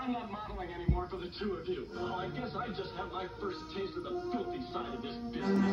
I'm not modeling anymore for the two of you. Oh, I guess I just have my first taste of the filthy side of this business.